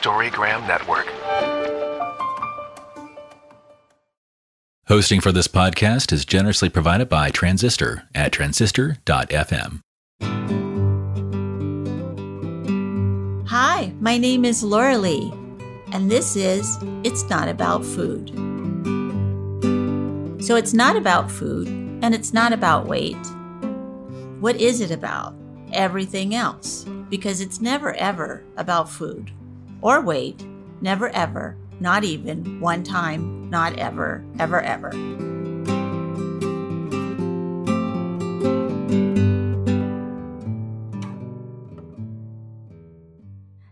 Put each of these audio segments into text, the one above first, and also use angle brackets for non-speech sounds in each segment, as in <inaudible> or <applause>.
Storygram Network. Hosting for this podcast is generously provided by Transistor at transistor.fm. Hi, my name is Laurelee, and this is It's Not About Food. So, it's not about food, and it's not about weight. What is it about? Everything else, because it's never ever about food or weight, never ever, not even one time, not ever, ever, ever.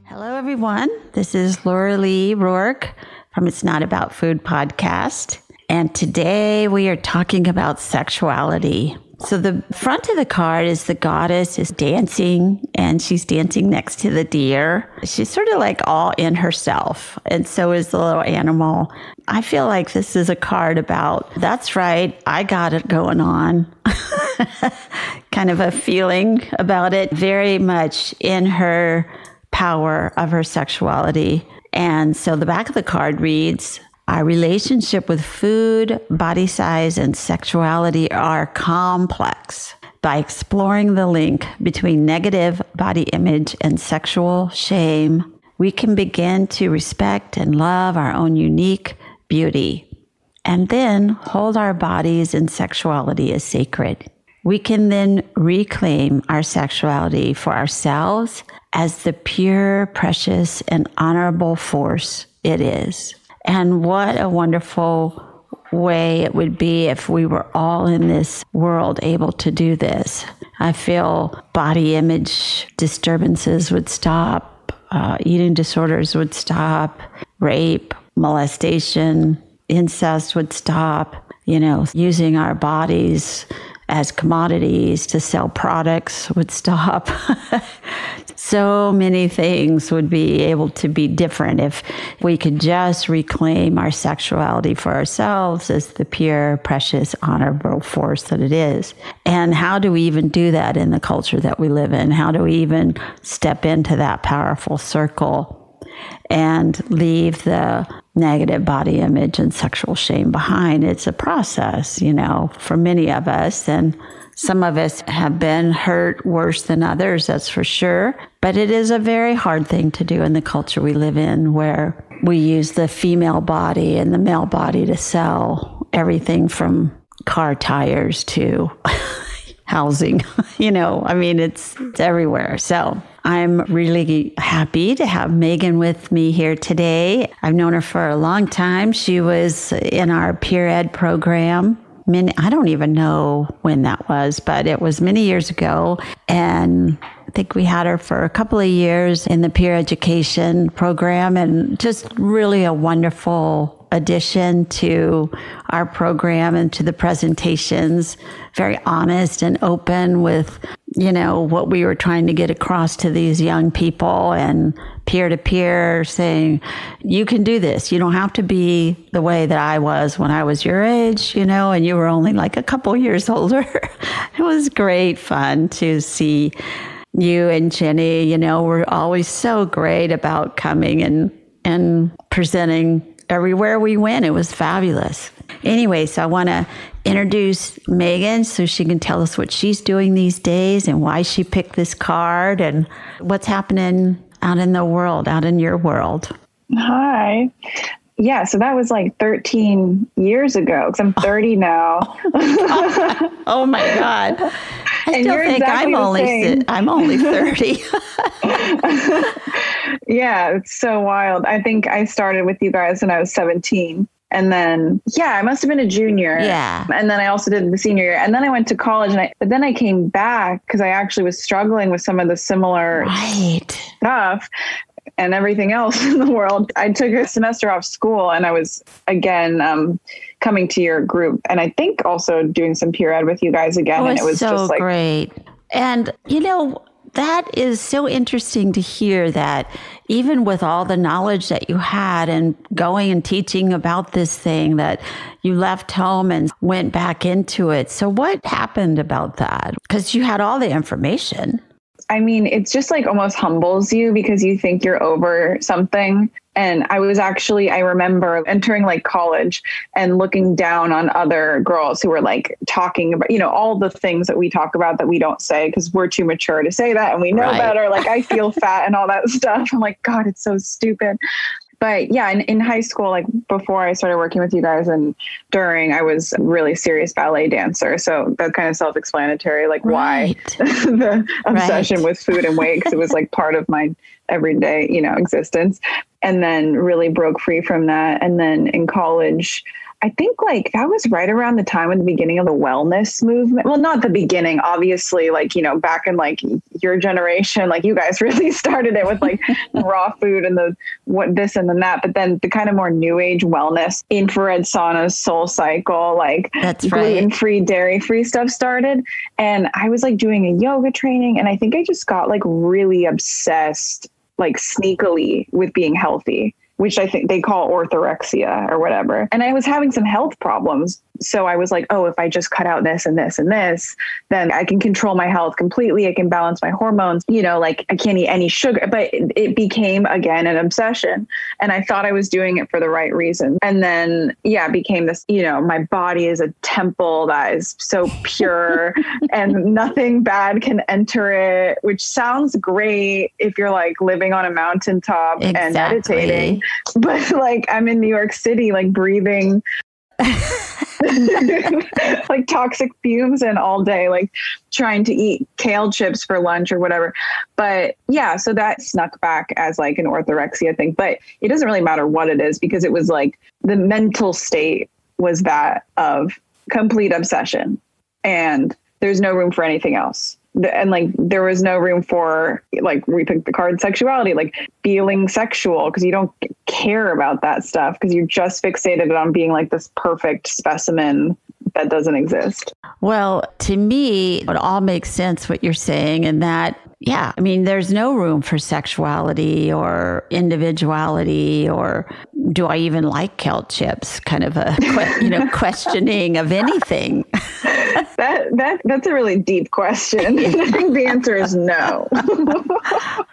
Hello, everyone. This is Laurelee Roark from It's Not About Food podcast. And today we are talking about sexuality. So the front of the card is the goddess is dancing and she's dancing next to the deer. She's sort of like all in herself. And so is the little animal. I feel like this is a card about that's right, I got it going on. <laughs> kind of a feeling about it, very much in her power of her sexuality. And so the back of the card reads, our relationship with food, body size, and sexuality are complex. By exploring the link between negative body image and sexual shame, we can begin to respect and love our own unique beauty, and then hold our bodies and sexuality as sacred. We can then reclaim our sexuality for ourselves as the pure, precious, and honorable force it is. And what a wonderful way it would be if we were all in this world able to do this. I feel body image disturbances would stop, uh, eating disorders would stop, rape, molestation, incest would stop, you know, using our bodies as commodities to sell products would stop. <laughs> so many things would be able to be different if we could just reclaim our sexuality for ourselves as the pure, precious, honorable force that it is. And how do we even do that in the culture that we live in? How do we even step into that powerful circle? and leave the negative body image and sexual shame behind. It's a process, you know, for many of us. And some of us have been hurt worse than others, that's for sure. But it is a very hard thing to do in the culture we live in where we use the female body and the male body to sell everything from car tires to <laughs> housing. <laughs> you know, I mean, it's, it's everywhere. So I'm really happy to have Megan with me here today. I've known her for a long time. She was in our peer ed program. Many, I don't even know when that was, but it was many years ago. And I think we had her for a couple of years in the peer education program and just really a wonderful addition to our program and to the presentations. Very honest and open with, you know, what we were trying to get across to these young people and peer to peer saying, you can do this. You don't have to be the way that I was when I was your age, you know, and you were only like a couple <laughs> years older. it was great fun to see you and Jenny, you know, were always so great about coming and and presenting everywhere we went. It was fabulous. Anyway, so I want to introduce Megan so she can tell us what she's doing these days and why she picked this card and what's happening out in the world, out in your world. Hi. Yeah, so that was like 13 years ago because I'm 30 now. <laughs> oh my God. <laughs> I and still think exactly I'm only I'm only 30. <laughs> yeah, it's so wild. I think I started with you guys when I was 17. And then, yeah, I must have been a junior. Yeah. And then I also did the senior year. And then I went to college and I, but then I came back because I actually was struggling with some of the similar right. stuff and everything else <laughs> in the world. I took a semester off school and I was again um, coming to your group and I think also doing some peer ed with you guys again. Oh, and it was so just like great. And you know, that is so interesting to hear that even with all the knowledge that you had and going and teaching about this thing that you left home and went back into it. So what happened about that? Because you had all the information I mean, it's just like almost humbles you because you think you're over something. And I was actually, I remember entering like college and looking down on other girls who were like talking about, you know, all the things that we talk about that we don't say because we're too mature to say that and we know right. better. Like, I feel <laughs> fat and all that stuff. I'm like, God, it's so stupid but yeah, in, in high school, like before I started working with you guys and during, I was a really serious ballet dancer. So that's kind of self explanatory, like right. why <laughs> the obsession right. with food and weight, because it was like part of my everyday, you know, existence. And then really broke free from that. And then in college, I think like that was right around the time of the beginning of the wellness movement. Well, not the beginning, obviously, like, you know, back in like your generation, like you guys <laughs> really started it with like raw food and the what this and then that. But then the kind of more new age wellness, infrared saunas, SoulCycle, like That's gluten free, dairy free stuff started. And I was like doing a yoga training and I think I just got like really obsessed, like sneakily with being healthy which I think they call orthorexia or whatever. And I was having some health problems so I was like, oh, if I just cut out this and this and this, then I can control my health completely. I can balance my hormones. You know, like I can't eat any sugar. But it, became again an obsession. And I thought I was doing it for the right reason. And then, yeah, it became this, you know, my body is a temple that is so pure <laughs> and nothing bad can enter it, which sounds great if you're like living on a mountaintop exactly. and meditating. <laughs> But like I'm in New York City, like breathing <laughs> <laughs> like toxic fumes and all day, like trying to eat kale chips for lunch or whatever. But yeah, so that snuck back as like an orthorexia thing. But it doesn't really matter what it is because it was like the mental state was that of complete obsession. And there's no room for anything else and like there was no room for like we picked the card sexuality like feeling sexual because you don't care about that stuff because you're just fixated on being like this perfect specimen that doesn't exist well to me it all makes sense what you're saying and that yeah, I mean, there's no room for sexuality or individuality or do I even like kale chips? Kind of a you know <laughs> questioning of anything. <laughs> that that that's a really deep question. <laughs> The answer is no.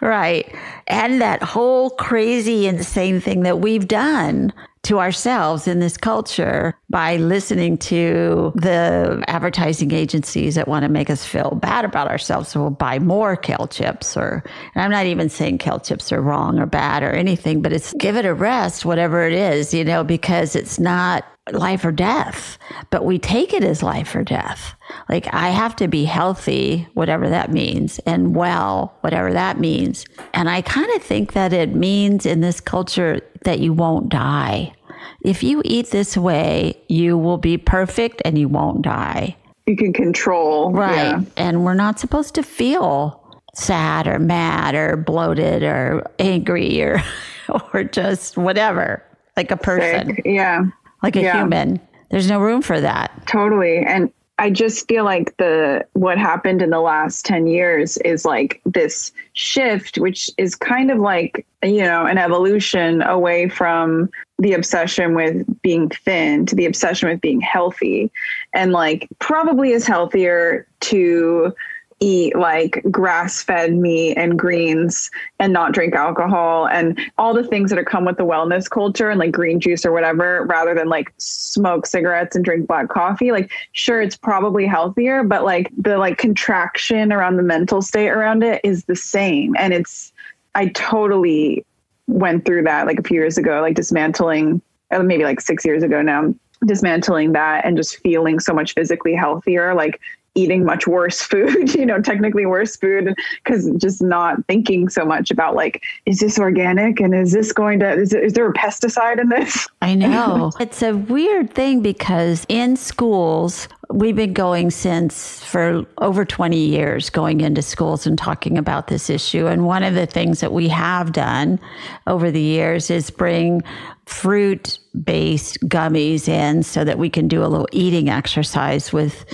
<laughs> right, and that whole crazy insane thing that we've done to ourselves in this culture by listening to the advertising agencies that want to make us feel bad about ourselves. So we'll buy more kale chips or, and I'm not even saying kale chips are wrong or bad or anything, but it's give it a rest, whatever it is, you know, because it's not life or death, but we take it as life or death. Like I have to be healthy, whatever that means, and well, whatever that means. And I kind of think that it means in this culture that you won't die if you eat this way, you will be perfect and you won't die. You can control. Right. Yeah. And we're not supposed to feel sad or mad or bloated or angry or <laughs> or just whatever, like a person. Sick. Yeah. Like a yeah. human. There's no room for that. Totally. And I just feel like the what happened in the last 10 years is like this shift which is kind of like you know an evolution away from the obsession with being thin to the obsession with being healthy and like probably is healthier to eat like grass fed meat and greens and not drink alcohol and all the things that are come with the wellness culture and like green juice or whatever rather than like smoke cigarettes and drink black coffee. Like sure it's probably healthier but like the like contraction around the mental state around it is the same. And it's i totally went through that like a few years ago like dismantling uh, maybe like 6 years ago now dismantling that and just feeling so much physically healthier like eating much worse food, <laughs> you know, technically worse food because just not thinking so much about like, is this organic and is this going to, is, is there a pesticide in this? <laughs> I know. it's a weird thing because in schools, we've been going since for over 20 years, going into schools and talking about this issue. And one of the things that we have done over the years is bring fruit based gummies in so that we can do a little eating exercise with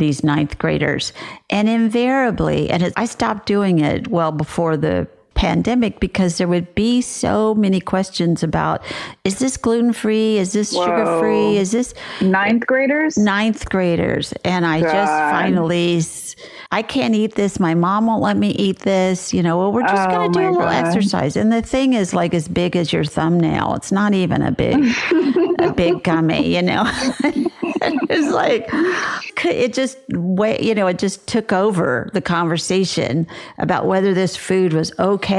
these ninth graders. And invariably, and I stopped doing it well before the pandemic because there would be so many questions about is this gluten free? Is this sugar free? Is this ninth graders? Ninth graders. And I God. just finally I can't eat this. My mom won't let me eat this. You know, well, we're just Oh, going to do a little God. exercise. And the thing is like as big as your thumbnail. It's not even a big, a <laughs> big gummy, you know? <laughs> it's like, it just, wa- you know, it just took over the conversation about whether this food was okay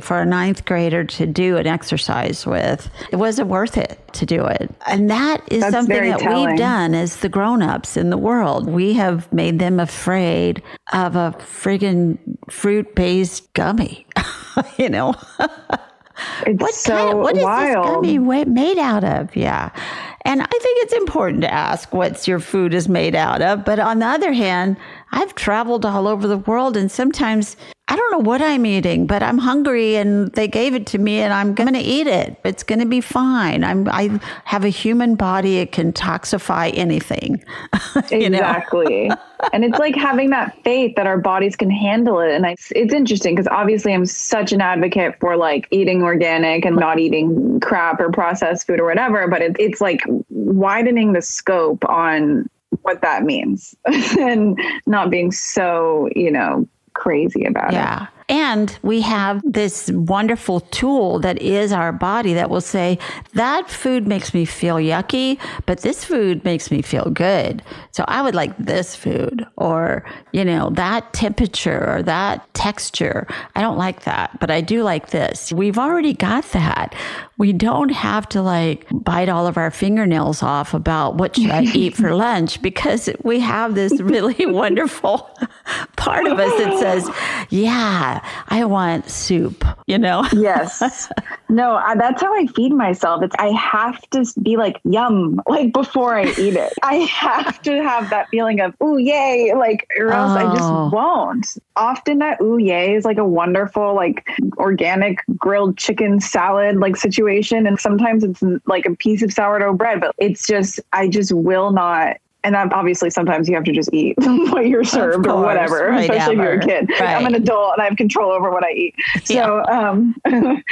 for a ninth grader to do an exercise with. It wasn't worth it to do it. And that is That's something that telling. we've done as the grown-ups in the world. We have made them afraid of a friggin' fruit-based gummy. <laughs> you know, It's what so kind of, what is wild. this gummy made out of? Yeah. And I think it's important to ask what's your food is made out of. But on the other hand, I've traveled all over the world and sometimes I don't know what I'm eating, but I'm hungry and they gave it to me and I'm going to eat it. It's going to be fine. I'm, I have a human body. It can toxify anything. <laughs> Exactly. and it's like having that faith that our bodies can handle it. And I, it's interesting because obviously I'm such an advocate for like eating organic and not eating crap or processed food or whatever. But it, it's like widening the scope on what that means <laughs> and not being so, you know, crazy about it. Yeah. And we have this wonderful tool that is our body that will say, that food makes me feel yucky, but this food makes me feel good. So I would like this food, or, you know, that temperature or that texture. I don't like that, but I do like this. We've already got that. We don't have to like bite all of our fingernails off about what should I eat for <laughs> lunch because we have this really <laughs> wonderful part of us that says, yeah, I want soup, you know? Yes. <laughs> No, I, that's how I feed myself. It's I have to be like yum like before I eat it. I have to have that feeling of ooh yay like or else I Oh. just won't. Often that ooh yay is like a wonderful like organic grilled chicken salad like situation and sometimes it's like a piece of sourdough bread but it's just I just will not and I'm obviously sometimes you have to just eat <laughs> what you're served or whatever, right, especially if you're a kid. <laughs> I'm an adult and I have control over what I eat. So, um, <laughs>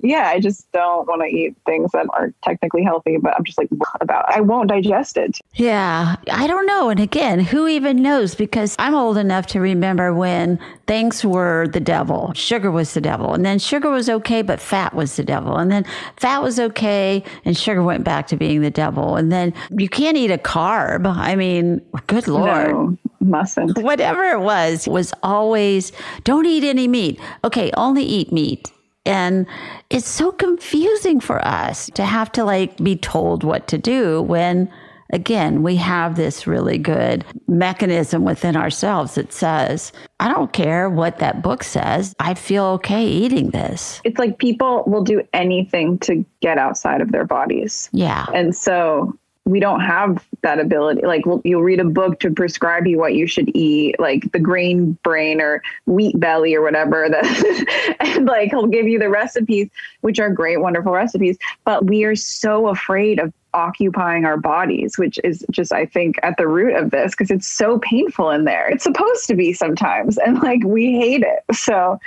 yeah, I just don't want to eat things that aren't technically healthy, but I'm just like about. I won't digest it. Yeah, I don't know. And again, who even knows? Because I'm old enough to remember when things were the devil. Sugar was the devil. And then sugar was okay, but fat was the devil. And then fat was okay, and sugar went back to being the devil. And then you can't eat a carb. I mean, good Lord. No, mustn't. Whatever it was, was always don't eat any meat. Okay, only eat meat. And it's so confusing for us to have to like be told what to do when again, we have this really good mechanism within ourselves that says, I don't care what that book says. I feel okay eating this. It's like people will do anything to get outside of their bodies. Yeah. And so we don't have that ability. Like we'll, you'll read a book to prescribe you what you should eat, like the grain brain or wheat belly or whatever that, <laughs> and like he'll give you the recipes, which are great, wonderful recipes. But we are so afraid of occupying our bodies, which is just, I think, at the root of this because it's so painful in there. It's supposed to be sometimes, and like we hate it. So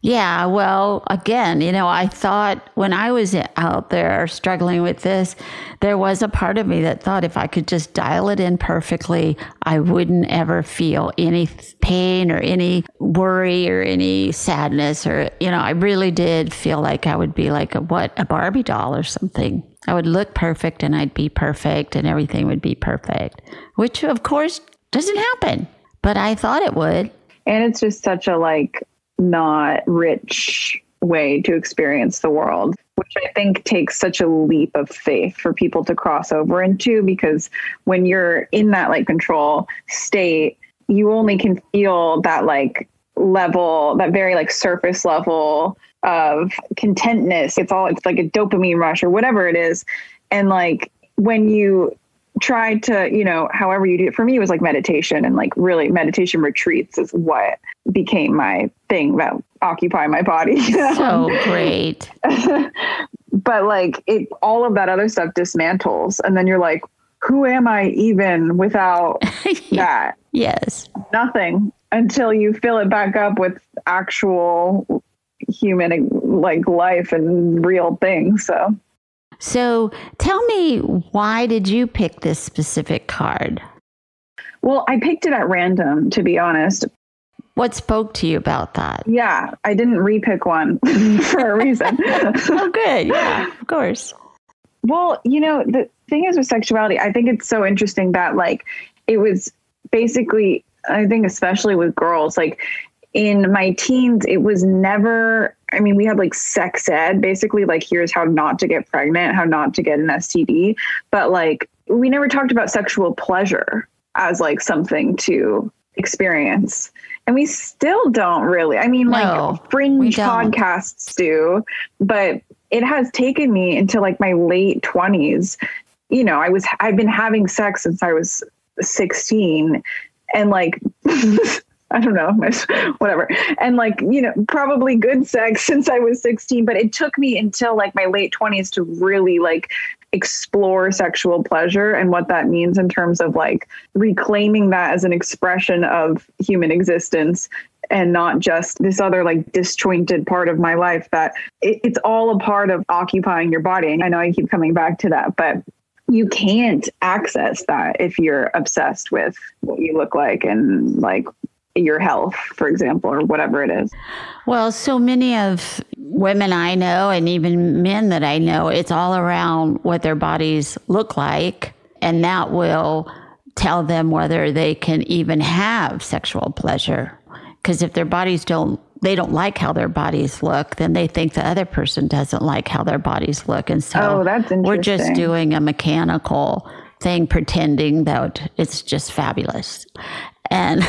Yeah, well, again, you know, I thought when I was out there struggling with this, there was a part of me that thought if I could just dial it in perfectly, I wouldn't ever feel any pain or any worry or any sadness or, you know, I really did feel like I would be like a what, a Barbie doll or something. I would look perfect and I'd be perfect and everything would be perfect, which of course doesn't happen, but I thought it would. and it's just such a like not rich way to experience the world which i think takes such a leap of faith for people to cross over into because when you're in that like control state you only can feel that like level that very like surface level of contentness. It's all it's like a dopamine rush or whatever it is. And like when you try to you know however you do it. For me it was like meditation and like really meditation retreats is what became my thing that occupy my body <laughs> So great. <laughs> but like it all of that other stuff dismantles and then you're like who am i even without <laughs> that? Yes. nothing until you fill it back up with actual human like life and real things so So tell me, why did you pick this specific card? Well, I picked it at random, to be honest. What spoke to you about that? Yeah, I didn't repick one <laughs> for a reason. <laughs> oh, good. Yeah, of course. Well, you know, the thing is with sexuality, I think it's so interesting that, like, it was basically, I think, especially with girls, like, in my teens, it was never, I mean, we had like sex ed, basically, like, here's how not to get pregnant, how not to get an STD. But like, we never talked about sexual pleasure as like something to experience. And we still don't really. I mean, No, like fringe podcasts do, but it has taken me into like my late 20s. You know, I was I've been having sex since I was 16 and like <laughs> I don't know, <laughs> whatever. And like, you know, probably good sex <laughs> since I was 16, but it took me until like my late 20s to really like explore sexual pleasure and what that means in terms of like reclaiming that as an expression of human existence and not just this other like disjointed part of my life that it, it's all a part of occupying your body. And I know I keep coming back to that, but you can't access that if you're obsessed with what you look like and like your health, for example, or whatever it is. Well, so many of women I know, and even men that I know, it's all around what their bodies look like. And that will tell them whether they can even have sexual pleasure. Because if their bodies don't, they don't like how their bodies look, then they think the other person doesn't like how their bodies look. And so Oh, we're just doing a mechanical thing, pretending that it's just fabulous. And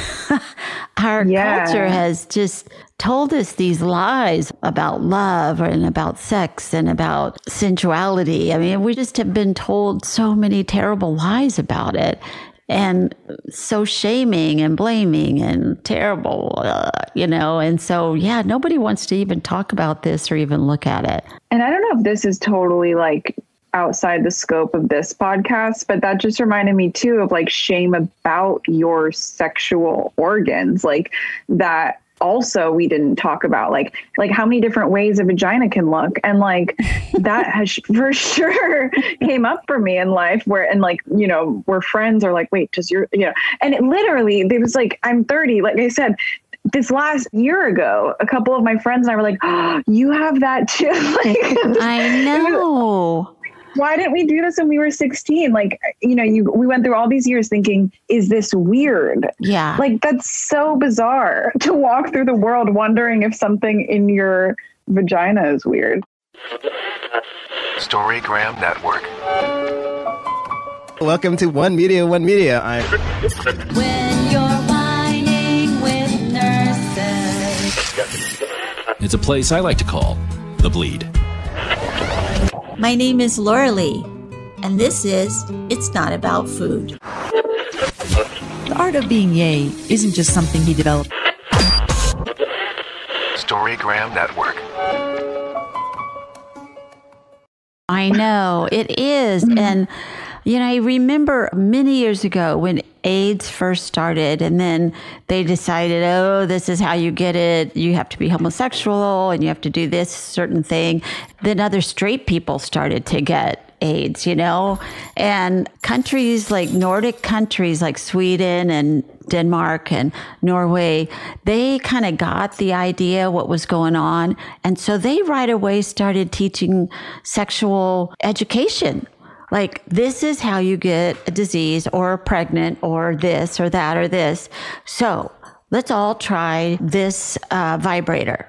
<laughs> our Yeah. culture has just told us these lies about love and about sex and about sensuality. I mean, we just have been told so many terrible lies about it. And so shaming and blaming and terrible, uh, you know. And so, yeah, nobody wants to even talk about this or even look at it. And I don't know if this is totally like outside the scope of this podcast, but that just reminded me too of like shame about your sexual organs, like that also we didn't talk about like like how many different ways a vagina can look and like <laughs> that has <laughs> for sure came up for me in life where and like you know where friends are like wait does your you know and it literally it was like i'm 30 like i said this last year ago, a couple of my friends and I were like, oh, "You have that too." <laughs> like, I know. Why didn't we do this when we were 16? Like, you know, you we went through all these years thinking, "Is this weird?" Yeah. Like, that's so bizarre <laughs> to walk through the world wondering if something in your vagina is weird. Storygram Network. Welcome to One Media, One Media. I'm When you're whining with nurses. It's a place I like to call The Bleed. My name is Laurelee, and this is It's Not About Food. The art of being yay isn't just something he developed. Storygram Network. I know it is. Mm-hmm. And, you know, I remember many years ago when AIDS first started, and then they decided, oh, this is how you get it. You have to be homosexual and you have to do this certain thing. Then other straight people started to get AIDS, you know? And countries like Nordic countries like Sweden and Denmark and Norway, they kind of got the idea what was going on. And so they right away started teaching sexual education. Like, this is how you get a disease or pregnant or this or that or this. So let's all try this uh, vibrator.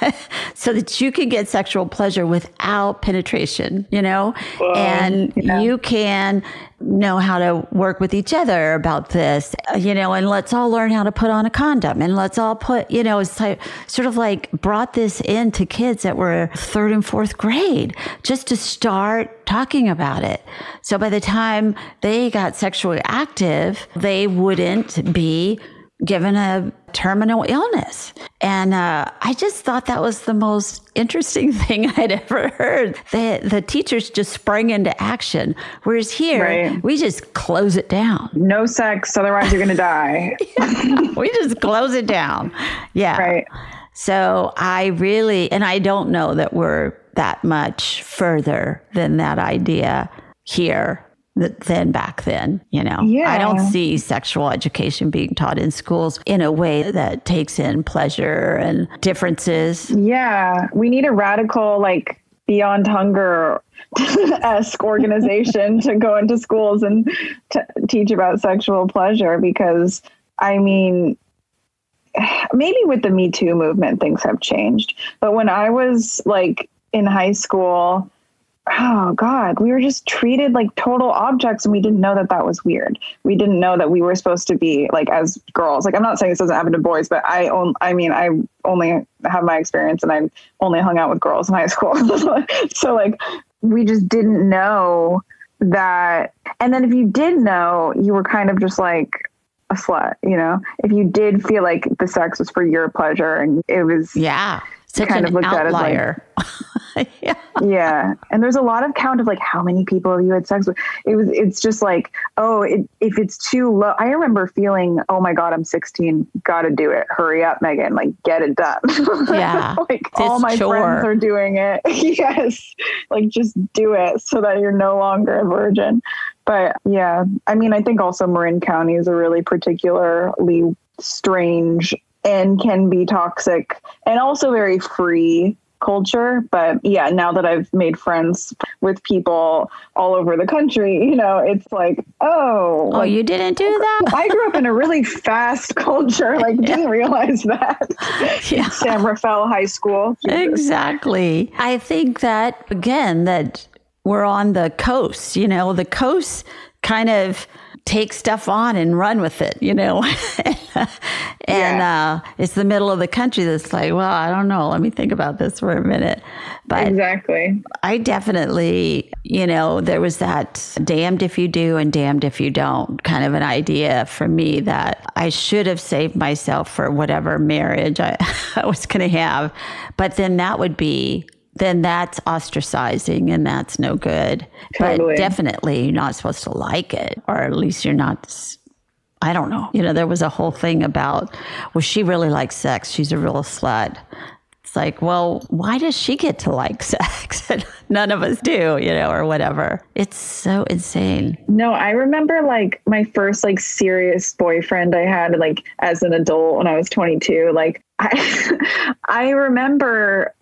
<laughs> so that you can get sexual pleasure without penetration, you know, and yeah. you can know how to work with each other about this, you know, and let's all learn how to put on a condom and let's all put, you know, it's like, sort of like brought this into kids that were third and fourth grade just to start talking about it. So by the time they got sexually active, they wouldn't be given a terminal illness. And uh, I just thought that was the most interesting <laughs> thing I'd ever heard. The, the teachers just sprang into action. Whereas here, Right. we just close it down. No sex, otherwise you're gonna die. <laughs> we just close it down. Yeah. right. So I really, and I don't know that we're that much further than that idea here than back then. You know, Yeah. I don't see sexual education being taught in schools in a way that takes in pleasure and differences. Yeah, we need a radical like Beyond Hunger esque <laughs> organization to go into schools and to teach about sexual pleasure because I mean maybe with the Me Too movement things have changed. But when I was like in high school, oh god. We were just treated like total objects and we didn't know that that was weird. We didn't know that we were supposed to be like as girls. Like i'm not saying this doesn't happen to boys but i on, i mean i only have my experience and i only hung out with girls in high <laughs> school. So like we just didn't know that. And then if you did know you were kind of just like a slut you know? If you did feel like the sex was for your pleasure and it was Yeah. Such Kind an of looked at as, like- outlier. <laughs> <laughs> yeah. yeah. And there's a lot of count of like how many people have you had sex with. It was it's just like oh it, if it's too low i remember feeling oh my god i'm 16 gotta do it. Hurry up megan. Like get it done. <laughs> Yeah. like This all my chore. friends are doing it. <laughs> Yes. Like just do it so that you're no longer a virgin. But yeah. I mean i think also marin county is a really particularly strange and can be toxic and also very free culture but yeah now that i've made friends with people all over the country <laughs> you know it's like oh Oh, like, you didn't do that? <laughs> i grew up in a really fast <laughs> culture like didn't realize that Yeah. san rafael high school Exactly. I think that again that we're on the coast, you know, the coast kind of take stuff on and run with it, you know. <laughs> and uh, it's the middle of the country that's like, well, I don't know. Let me think about this for a minute. But exactly I definitely, you know, there was that damned if you do and damned if you don't kind of an idea for me that I should have saved myself for whatever marriage I, <laughs> I was going to have. But then that would be, then that's ostracizing and that's no good. Totally. But definitely you're not supposed to like it, or at least you're not. I don't know. You know, there was a whole thing about, well, she really likes sex. She's a real slut. It's like, well, why does she get to like <laughs> sex? and None of us do, you know, or whatever. It's so insane. No, I remember like my first like serious boyfriend I had like as an adult when I was 22. Like I <laughs> I remember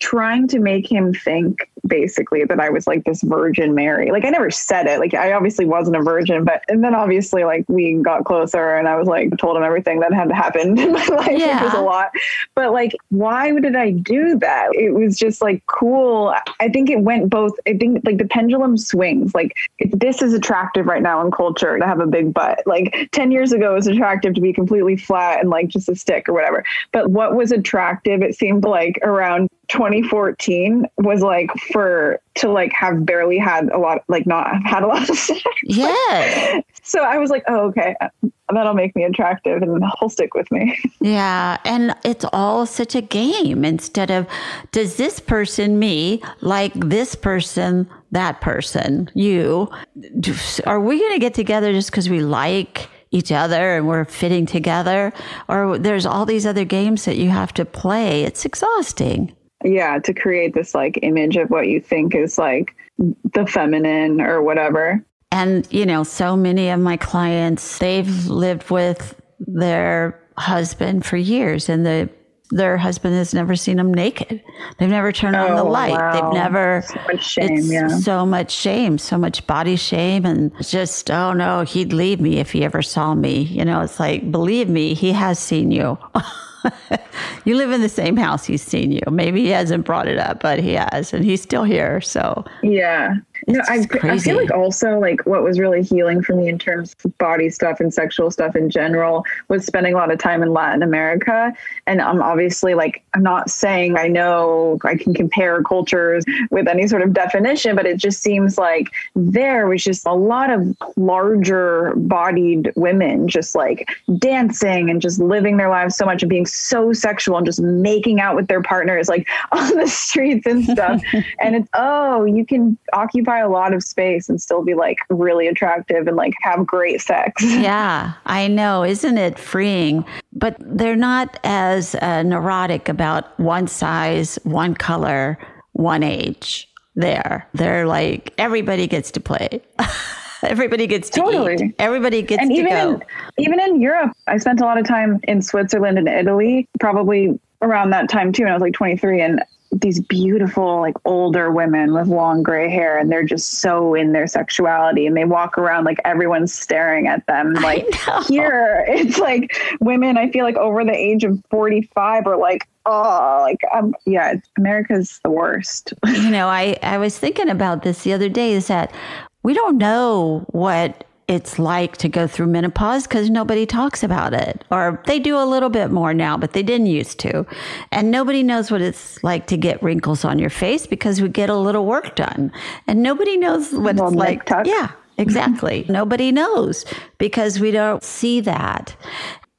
trying to make him think basically that I was like this virgin Mary. Like I never said it. Like I obviously wasn't a virgin, but and then obviously like we got closer and I was like told him everything that had happened <laughs> in my life. It was a lot. But like why did I do that? It was just like cool. I think it went both I think like the pendulum swings. Like this is attractive right now in culture to have a big butt. Like 10 years ago it was attractive to be completely flat and like just a stick or whatever. But what was attractive it seemed like around 2014 was like for to like have barely had a lot like not had a lot of sex. Yeah. <laughs> So I was like, oh okay, that'll make me attractive and he'll stick with me. <laughs> Yeah. And it's all such a game instead of, does this person, me, like this person, that person, you? Are we going to get together just because we like each other and we're fitting together? Or there's all these other games that you have to play. It's exhausting. Yeah, to create this like image of what you think is like the feminine or whatever. And, you know, so many of my clients, they've lived with their husband for years and the their husband has never seen them naked. They've never turned on the Oh, light. wow. They've never So much shame, it's yeah. so much shame, so much body shame and just oh no, he'd leave me if he ever saw me. You know, it's like believe me, he has seen you. <laughs> <laughs> you live in the same house he's seen you. Maybe he hasn't brought it up, but he has and he's still here. So Yeah. No, I, I feel like also like what was really healing for me in terms of body stuff and sexual stuff in general was spending a lot of time in Latin America. And I'm obviously like, I'm not saying I know I can compare cultures with any sort of definition, but it just seems like there was just a lot of larger bodied women just like dancing and just living their lives so much and being so sexual and just making out with their partners like <laughs> on the streets and stuff. <laughs> and it's, oh, you can occupy a lot of space and still be like really attractive and like have great sex. <laughs> Yeah, I know. Isn't it freeing? But they're not as uh, neurotic about one size, one color, one age. There, they're like everybody gets to play. <laughs> Everybody gets to Totally. eat. Everybody gets and to even go. in, even in Europe, I spent a lot of time in Switzerland and Italy, probably around that time too. And I was like 23, and these beautiful, like older women with long gray hair, and they're just so in their sexuality, and they walk around like everyone's staring at them. Like here, <laughs> it's like women. I feel like over the age of 45 are like, oh, like um, yeah, America's the worst. you know, I, I was thinking about this the other day is that we don't know what it's like to go through menopause because nobody talks about it. Or they do a little bit more now, but they didn't used to. And nobody knows what it's like to get wrinkles on your face because we get a little work done. And nobody knows what it's like. Yeah, exactly. <laughs> nobody knows because we don't see that.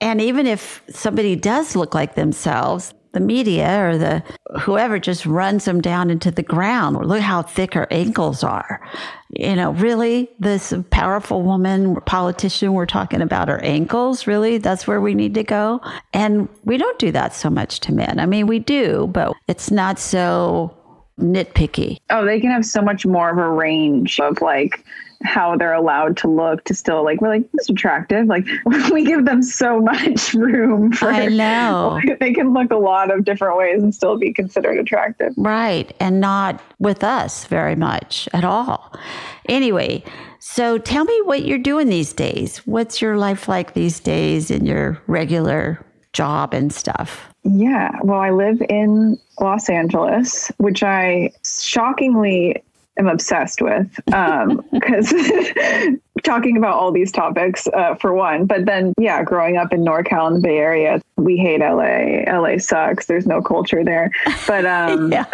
And even if somebody does look like themselves, the media or the whoever just runs them down into the ground. Look how thick her ankles are. You know, really, this powerful woman, politician, we're talking about her ankles. Really, that's where we need to go. And we don't do that so much to men. I mean, we do, but it's not so nitpicky. Oh, they can have so much more of a range of like how they're allowed to look to still like we're like this is attractive. Like <laughs> we give them so much <laughs> room for I know. <laughs> they can look a lot of different ways and still be considered attractive. Right. And not with us very much at all. Anyway, so tell me what you're doing these days. What's your life like these days in your regular job and stuff? Yeah. Well, I live in Los Angeles, which I shockingly am obsessed with <laughs> because <laughs> talking about all these topics uh, for one. But then, yeah, growing up in NorCal in the Bay Area, we hate LA. LA sucks. There's no culture there. But <laughs> um, Yeah.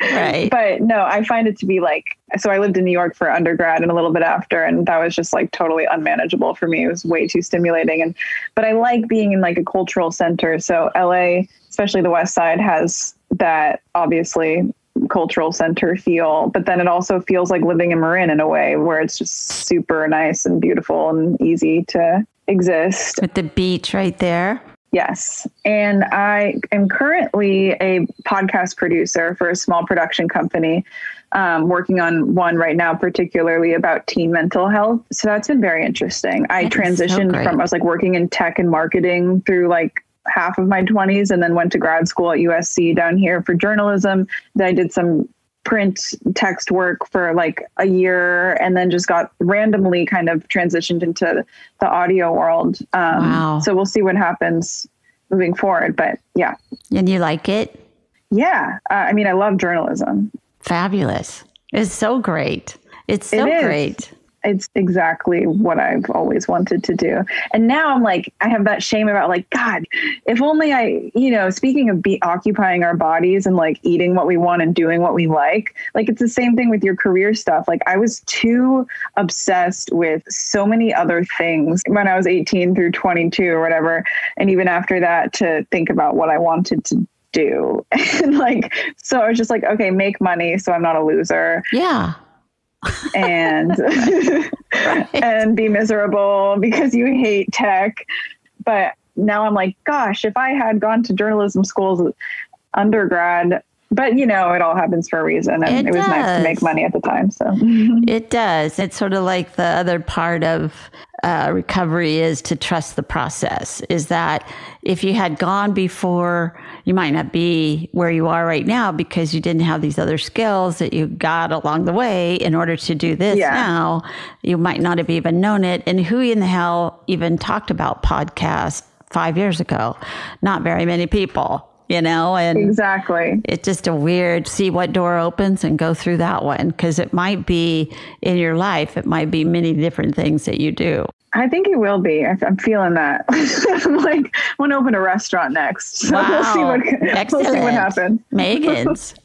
Right. but no, I find it to be like so. I lived in New York for undergrad and a little bit after, and that was just like totally unmanageable for me. It was way too stimulating, and but I like being in like a cultural center. So LA, especially the West Side, has that obviously cultural center feel, but then it also feels like living in Marin in a way where it's just super nice and beautiful and easy to exist. With the beach right there. Yes. And I am currently a podcast producer for a small production company, um, working on one right now, particularly about teen mental health. So that's been very interesting. I That so transitioned great. from, I was like working in tech and marketing through like half of my 20s and then went to grad school at USC down here for journalism. Then I did some print text work for like a year and then just got randomly kind of transitioned into the audio world. Um, Wow. So we'll see what happens moving forward. But yeah, And you like it? yeah. Uh, I mean, I love journalism. Fabulous. It's so great. It's so It great. It's exactly what I've always wanted to do. And now I'm like, I have that shame about like, God, if only I, you know, speaking of be occupying our bodies and like eating what we want and doing what we like, like it's the same thing with your career stuff. Like I was too obsessed with so many other things when I was 18 through 22 or whatever. And even after that to think about what I wanted to do. <laughs> And like, so I was just like, okay, make money so I'm not a loser Yeah. And <laughs> <laughs> and be miserable because you hate tech. But now I'm like, gosh, if I had gone to journalism schools undergrad, but you know, it all happens for a reason, and It it, was nice to make money at the time. So It does. It's sort of like the other part of uh, recovery is to trust the process. Is that if you had gone before, you might not be where you are right now because you didn't have these other skills that you got along the way in order to do this Yeah. now. You might not have even known it. And who in the hell even talked about podcasts five years ago? Not very many people, you know? And exactly. it's just a weird see what door opens and go through that one because it might be in your life it might be many different things that you do I think it will be. I'm feeling that. <laughs> I'm like, I want to open a restaurant next. <laughs> So we'll see what we'll see what happens. megan's <laughs>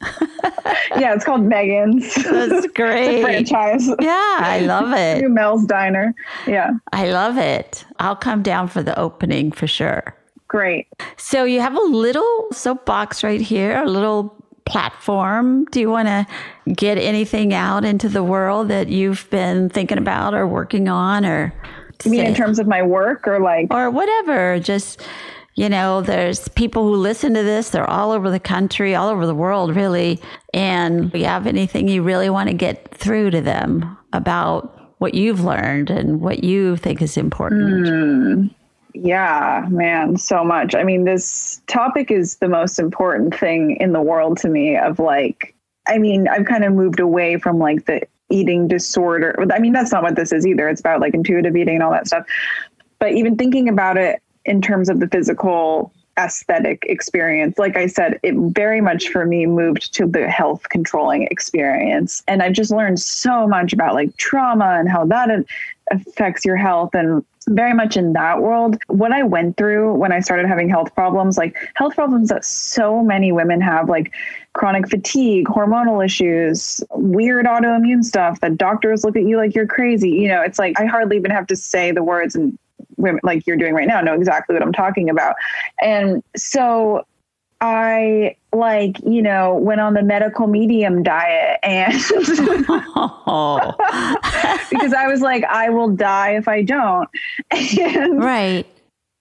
Yeah, it's called Megan's. that's great franchise. yeah i love it New Mel's Diner. Yeah, i love it i'll come down for the opening for sure great. so you have a little soapbox right here a little platform do you want to get anything out into the world that you've been thinking about or working on or You mean in terms of my work or like? or whatever. Just, you know, there's people who listen to this. They're all over the country, all over the world, really. And if you have anything you really want to get through to them about what you've learned and what you think is important. Hmm. Yeah, man, so much. I mean, this topic is the most important thing in the world to me of like I mean, I've kind of moved away from like the eating disorder. I mean, that's not what this is either. It's about like intuitive eating and all that stuff. But even thinking about it in terms of the physical aesthetic experience, like I said, it very much for me moved to the health controlling experience. And I've just learned so much about like trauma and how that affects your health and very much in that world. What I went through when I started having health problems, like health problems that so many women have, like chronic fatigue, hormonal issues, weird autoimmune stuff that doctors look at you like you're crazy. You know, it's like I hardly even have to say the words and women like you're doing right now know exactly what I'm talking about. And so I like, you know, went on the medical medium diet and Oh, <laughs> because I was like, I will die if I don't. And right.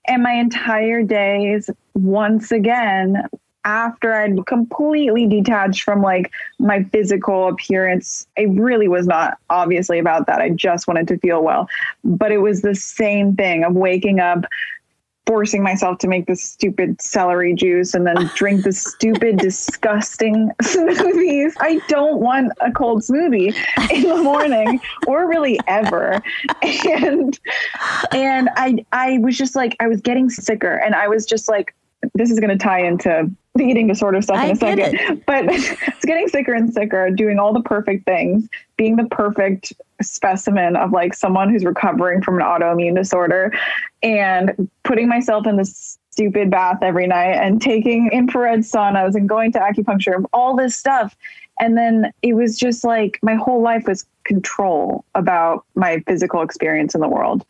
and my entire days once again after I'd completely detached from like my physical appearance, it really was not obviously about that. I just wanted to feel well. But it was the same thing of waking up, forcing myself to make this stupid celery juice and then <laughs> drink the stupid, disgusting <laughs> smoothies. I don't want a cold smoothie in the morning or really ever. And and I I was just like I was getting sicker and I was just like this is going to tie into the eating disorder stuff in I a second. <laughs> But it's getting sicker and sicker, doing all the perfect things, being the perfect specimen of like someone who's recovering from an autoimmune disorder and putting myself in this stupid bath every night and taking infrared saunas and going to acupuncture, all this stuff. And then it was just like my whole life was control about my physical experience in the world.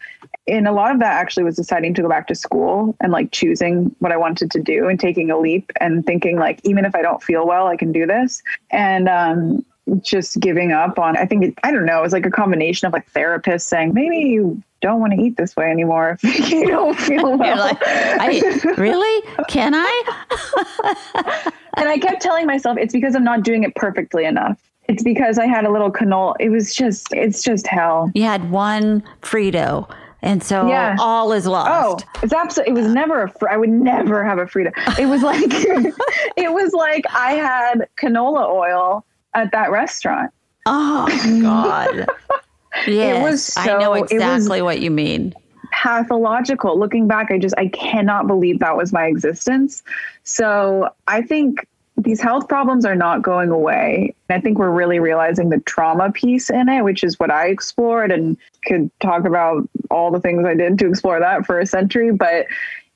And a lot of that actually was deciding to go back to school and like choosing what I wanted to do and taking a leap and thinking like, even if I don't feel well, I can do this. And, um, just giving up on i think it, i don't know it was like a combination of like therapists saying maybe you don't want to eat this way anymore if <laughs> you don't feel <laughs> well like, I, really? Can I? <laughs> <laughs> and I kept telling myself it's because I'm not doing it perfectly enough. It's because I had a little canola. It was just, it's just hell. You had one Frito, and so Yeah. all is lost. Oh, it's absolutely. It was never a. Fr- I would never have a Frito. It was like, <laughs> it was like I had canola oil at that restaurant. Oh, God. <laughs> Yes, was I know so- it was- exactly what you mean. Pathological. Looking back, I just I cannot believe that was my existence. So I think these health problems are not going away. I think we're really realizing the trauma piece in it, which is what I explored and could talk about all the things I did to explore that for a century. But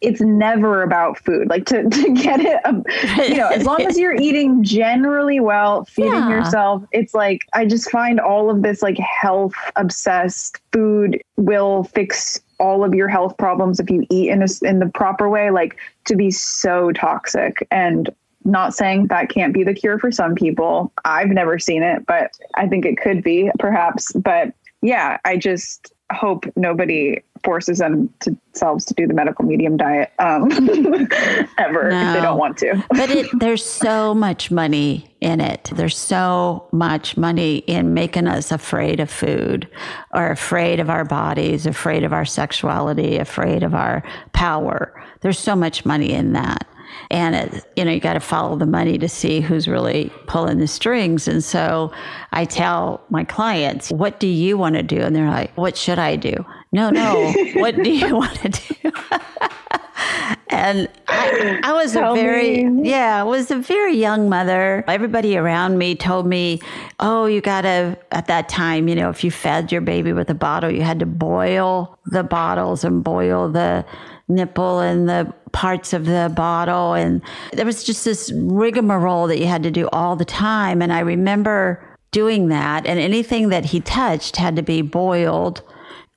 it's never about food. Like to, <laughs> to get it, um, you know, as long as you're <laughs> eating generally well, feeding Yeah. yourself, it's like I just find all of this like health obsessed food will fix all of your health problems if you eat in a, in the proper way. Like to be so toxic and not saying that can't be the cure for some people. I've never seen it, but I think it could be perhaps. But yeah, I just hope nobody forces them to- themselves to do the medical medium diet um, <laughs> ever if they don't want to. <laughs> But it, there's so much money in it. There's so much money in making us afraid of food or afraid of our bodies, afraid of our sexuality, afraid of our power. There's so much money in that. And it, you know, you got to follow the money to see who's really pulling the strings. And so I tell my clients, what do you want to do? And they're like, what should I do? No, no. <laughs> what do you want to do? <laughs> and I, I was Tell a very me. yeah, I was a very young mother. Everybody around me told me, "Oh, you got to at that time, you know, if you fed your baby with a bottle, you had to boil the bottles and boil the nipple and the parts of the bottle and there was just this rigmarole that you had to do all the time and I remember doing that and anything that he touched had to be boiled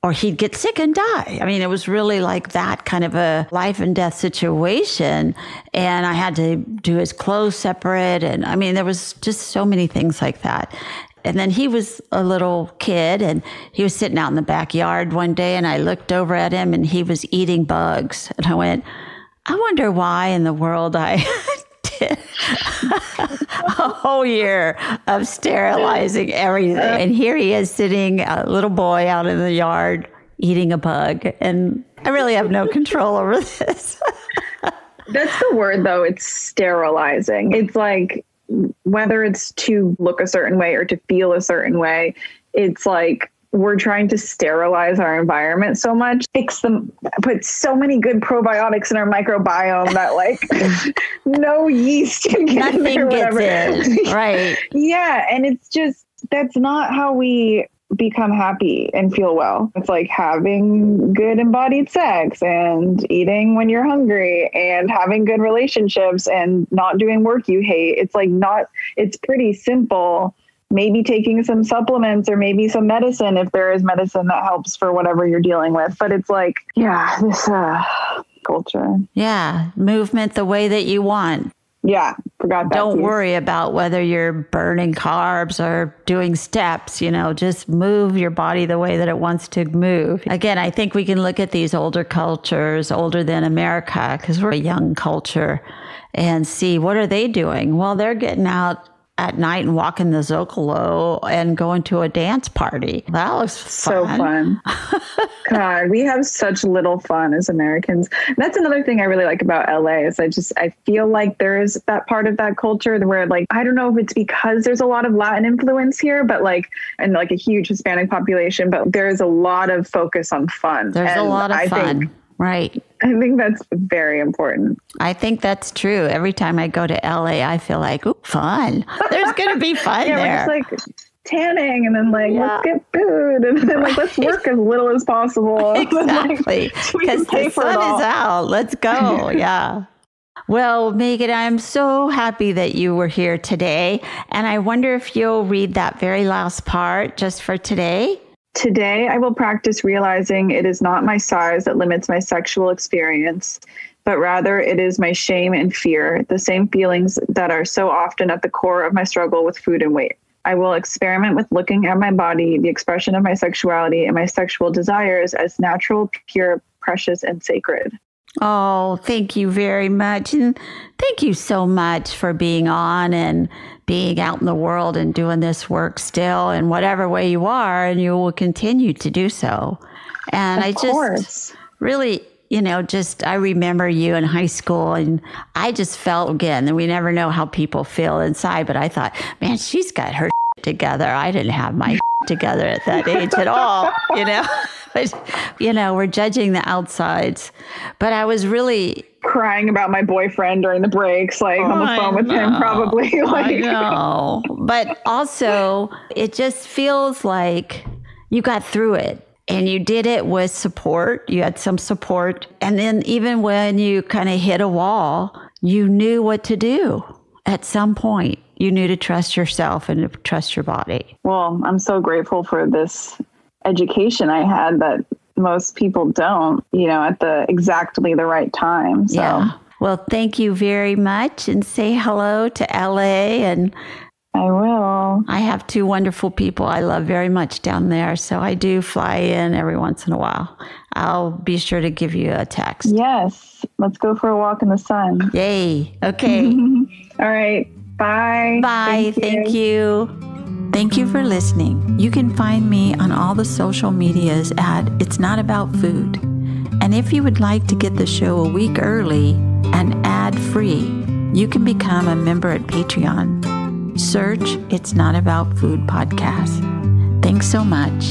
or he'd get sick and die. I mean, it was really like that kind of a life and death situation. And I had to do his clothes separate. And I mean, there was just so many things like that. And then he was a little kid and he was sitting out in the backyard one day and I looked over at him and he was eating bugs. And I went, I wonder why in the world I <laughs> did a whole year of sterilizing everything. And here he is sitting, a little boy out in the yard eating a bug. And I really have no control over <laughs> this. That's the word, though. It's sterilizing. It's like whether it's to look a certain way or to feel a certain way, it's like we're trying to sterilize our environment so much, fix them, put so many good probiotics in our microbiome that like <laughs> no yeast can get in there, Nothing gets in. Right. <laughs> Yeah, and it's just that's not how we become happy and feel well. It's like having good embodied sex and eating when you're hungry and having good relationships and not doing work you hate. It's like not it's pretty simple. Maybe taking some supplements or maybe some medicine if there is medicine that helps for whatever you're dealing with. But it's like, yeah, this uh culture. Yeah. Movement the way that you want. Yeah, forgot that. Don't piece. worry about whether you're burning carbs or doing steps, you know, just move your body the way that it wants to move. Again, I think we can look at these older cultures, older than America, because we're a young culture, and see what are they doing? Well, they're getting out at night and walking the Zocalo and going to a dance party. That looks so fun. <laughs> God, we have such little fun as Americans. That's another thing I really like about LA is I just I feel like there is that part of that culture where like I don't know if it's because there's a lot of Latin influence here, but like and like a huge Hispanic population, but there is a lot of focus on fun. There's a lot of I fun. Think, right. I think that's very important. I think that's true. Every time I go to LA, I feel like, ooh, fun. There's going to be <laughs> fun Yeah, there. we're just like tanning and then like Yeah. let's get food and then like let's work as little as possible. <laughs> exactly. Because pay the sun is out. Let's go. <laughs> yeah. Well, Megan, I'm so happy that you were here today. And I wonder if you'll read that very last part just for today. Today, I will practice realizing it is not my size that limits my sexual experience, but rather it is my shame and fear, the same feelings that are so often at the core of my struggle with food and weight. I will experiment with looking at my body, the expression of my sexuality, and my sexual desires as natural, pure, precious, and sacred. Oh, thank you very much. And thank you so much for being on and being out in the world and doing this work still in whatever way you are. And you will continue to do so. And I just course. really, you know, just I remember you in high school and I just felt again, and we never know how people feel inside, but I thought, man, she's got her together. I didn't have my <laughs> together at that age at all, you know. <laughs> But, you know, we're judging the outsides. But I was really Crying about my boyfriend during the breaks, like on the oh, I phone with him, probably. <laughs> I Like, know. But also, it just feels like you got through it and you did it with support. You had some support. And then, even when you kind of hit a wall, you knew what to do at some point. You knew to trust yourself and to trust your body. well, I'm so grateful for this education I had that most people don't, you know, at the exactly the right time. So Yeah. Well, thank you very much and say hello to LA. And I will. I have two wonderful people I love very much down there. So I do fly in every once in a while. I'll be sure to give you a text. Yes. Let's go for a walk in the sun. Yay. Okay. <laughs> All right. Bye. Bye. Thank you. Thank you for listening. You can find me on all the social medias at It's Not About Food. And if you would like to get the show a week early and ad free, you can become a member at Patreon. Search It's Not About Food podcast. Thanks so much.